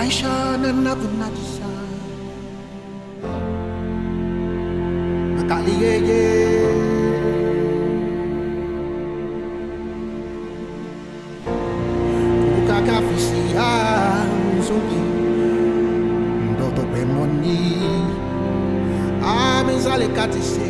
Aishana nakunatisa Makaliyeye Kukakafisia Mzungi. Ndoto bemoni Amenzale katise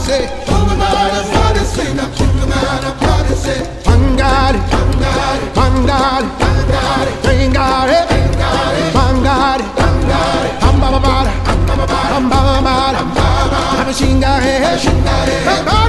parisi Bangali, parisi Na Bangali, parisi Bangali, Bangali, Bangali, Bangali, Bangali, Bangali, Bangali, Ambababara, Ambababara, Ambababara, Ambababara, Ambababara, Ambababara, Ambababara, Ambababara,